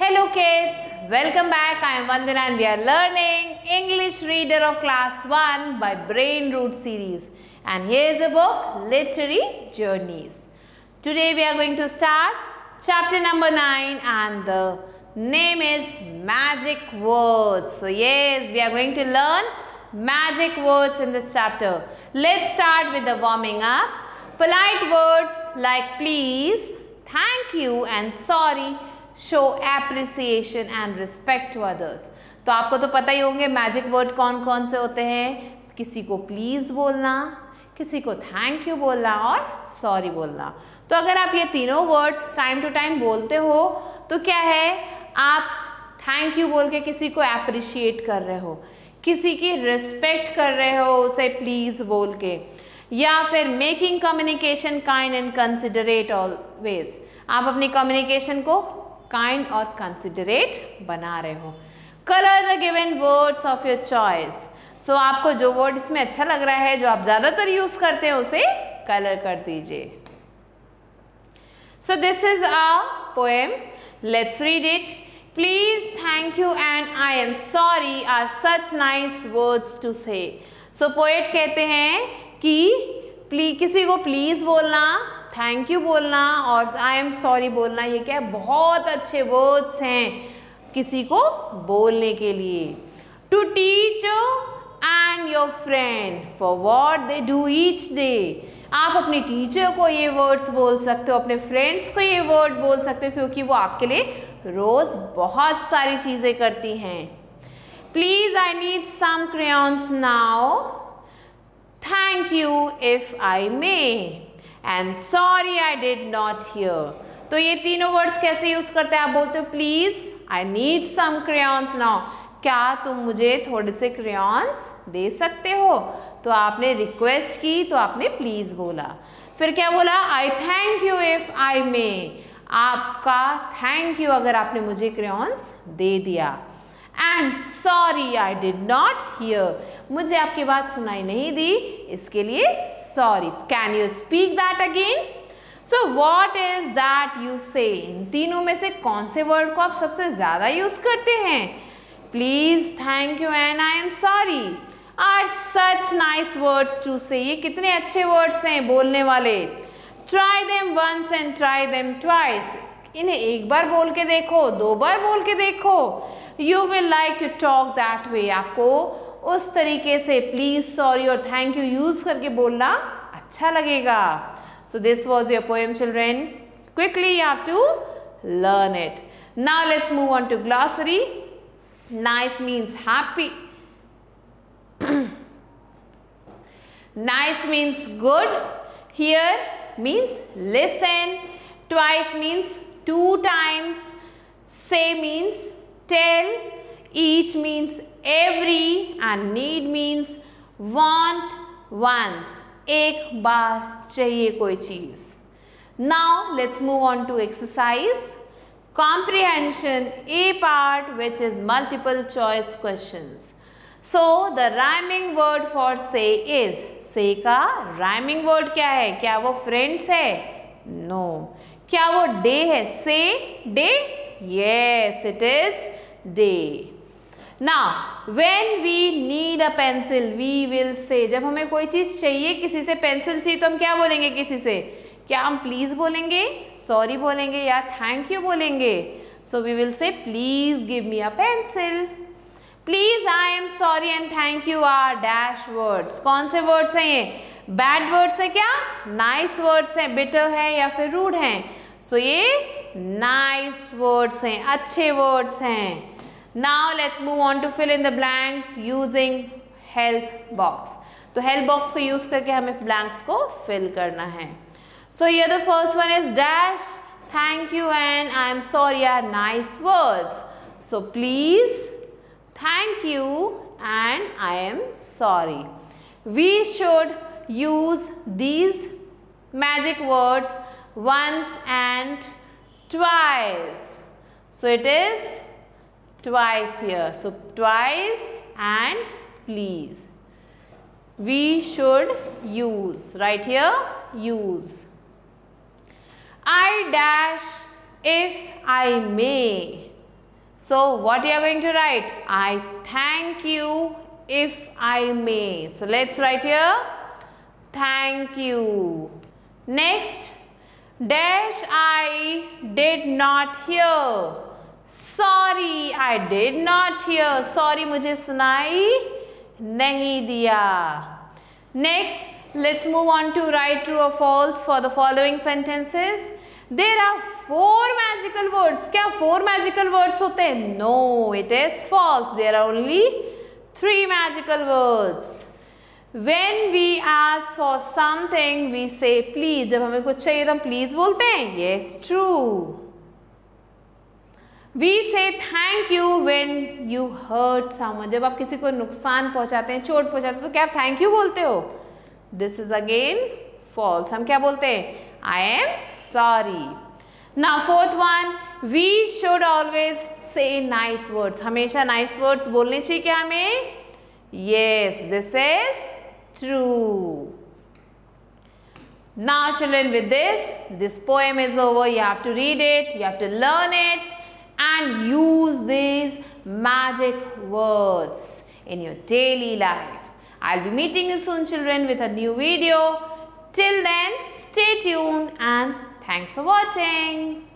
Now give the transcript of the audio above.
Hello kids, welcome back. I am Vandana and we are learning English Reader of Class 1 by Brain Root series. And here is a book, Literary Journeys. Today we are going to start chapter number 9 and the name is Magic Words. So yes, we are going to learn magic words in this chapter. Let's start with the warming up. Polite words like please, thank you and sorry show appreciation and respect to others तो आपको तो पता ही होंगे magic word कौन कौन से होते हैं? किसी को प्लीज़ बोलना, किसी को थैंक यू बोलना और सॉरी बोलना। तो अगर आप ये तीनों वर्ड्स टाइम टू टाइम बोलते हो तो क्या है? आप थैंक यू बोल के किसी को अप्रिशिएट कर रहे हो, किसी की रिस्पेक्ट कर रहे हो उसे प्लीज़ बोल के, या फिर making communication kind and considerate always आप अपनी कम्युनिकेशन को काइंड और कंसिडरेट बना रहे हो। Colour the given words of your choice so आपको जो वर्ड इसमें अच्छा लग रहा है, जो आप ज़्यादातर यूज़ करते हैं, उसे कलर कर दीजिए। So this is a poem let's read it please thank you and I am sorry are such nice words to say so poet कहते हैं कि प्लीज़ किसी को प्लीज़ बोलना थैंक यू बोलना और आई एम सॉरी बोलना, ये क्या है बहुत अच्छे वर्ड्स हैं किसी को बोलने के लिए। To teach and your friend for what they do each day आप अपने टीचर को ये वर्ड्स बोल सकते हो, अपने फ्रेंड्स को ये वर्ड बोल सकते हो, क्योंकि वो आपके लिए रोज बहुत सारी चीज़ें करती हैं। Please I need some crayons now thank you if I may and sorry I did not hear तो ये तीनों वर्ड्स कैसे यूज़ करते हैं? आप बोलते हो please I need some crayons now क्या तुम मुझे थोड़े से क्रेयॉन्स दे सकते हो? तो आपने रिक्वेस्ट की तो आपने प्लीज़ बोला। फिर क्या बोला? I thank you if I may आपका थैंक यू अगर आपने मुझे क्रेयॉन्स दे दिया। And sorry I did not hear मुझे आपकी बात सुनाई नहीं दी, इसके लिए sorry can you speak that again so what is that you say इन तीनों में से कौन से वर्ड को आप सबसे ज़्यादा यूज़ करते हैं? Please thank you and I am sorry are such nice words to say ये कितने अच्छे वर्ड्स हैं बोलने वाले. Try them once and try them twice इन्हें एक बार बोल के देखो, दो बार बोल के देखो. You will like to talk that way आपको उस तरीके से प्लीज़ सॉरी और थैंक यू यूज़ करके बोलना अच्छा लगेगा। So this was your poem children quickly have to learn it now let's move on to glossary nice means happy nice means good. Here means listen. Twice means two times. Say means tell each means every and need means want once एक बार चाहिए कोई चीज now let's move on to exercise comprehension a part which is multiple choice questions so the rhyming word for say is say का rhyming word क्या है क्या वो friends है no क्या वो day है say day yes it is day Now when we need a pencil we will say जब हमें कोई चीज़ चाहिए किसी से पेंसिल चाहिए तो हम क्या बोलेंगे किसी से? क्या हम प्लीज़ बोलेंगे? सॉरी बोलेंगे या थैंक यू बोलेंगे? So we will say please give me a pencil please I am sorry and thank you are dash words कौन से वर्ड्स हैं ये? बैड वर्ड्स है क्या? नाइस वर्ड्स हैं बिटर है या फिर रूड हैं? सो so, ये नाइस वर्ड्स हैं अच्छे वर्ड्स हैं। Now let's move on to fill in the blanks using help box. तो help box को use करके हमें blanks को fill करना है. So here the first one is dash, thank you and I am sorry are nice words. So please, thank you and I am sorry. We should use these magic words once and twice. So it is twice here. So twice and please. We should use. Right here, use. I dash if I may. So what you are going to write? I thank you if I may. So let's write here. Thank you. Next, dash I did not hear. Sorry, I did not hear. Sorry, मुझे सुनाई नहीं दिया. Next, let's move on to write true or false for the following sentences. There are four magical words क्या four magical words होते हैं? No it is false there are only three magical words when we ask for something we say please जब हमें कुछ चाहिए तो हम please बोलते हैं। Yes true we say thank you when you hurt someone जब आप किसी को नुकसान पहुंचाते हैं चोट पहुंचाते हैं तो क्या आप थैंक यू बोलते हो? दिस इज़ अगेन फॉल्स हम क्या बोलते हैं? आई एम सॉरी ना fourth one we should always say nice words हमेशा नाइस वर्ड्स बोलने चाहिए क्या हमें? Yes this is true Now, children, with this, this poem is over. You have to read it. You have to learn it. And use these magic words in your daily life. I'll be meeting you soon children with a new video. Till then, stay tuned and thanks for watching.